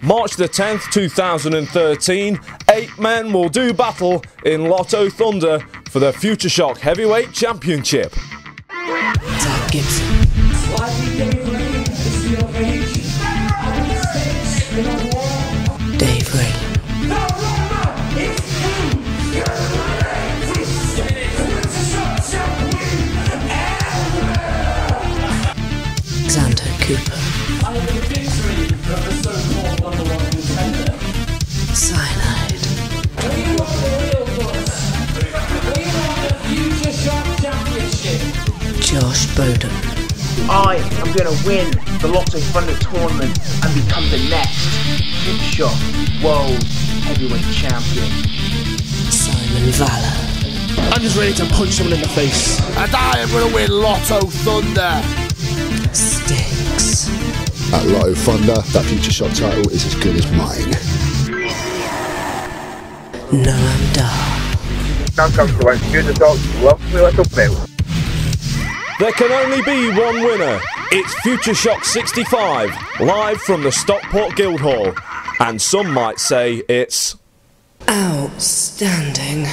March the 10th, 2013, eight men will do battle in Lotto Thunder for the Future Shock Heavyweight Championship. Zack Gibson. Dave Rayne. Xander Cooper. Josh Bodom. I am going to win the Lotto Thunder tournament and become the next Future Shock World Heavyweight Champion. Simon Valour. I'm just ready to punch someone in the face. And I am going to win Lotto Thunder. Stixx. At Lotto Thunder, that Future Shock title is as good as mine. Noam Dar. Now comes the one Future Shock World Heavyweight Belt. There can only be one winner. It's Future Shock 65, live from the Stockport Guildhall. And some might say it's Outstanding.